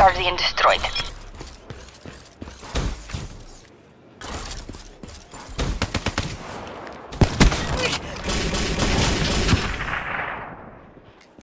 Guardian destroyed.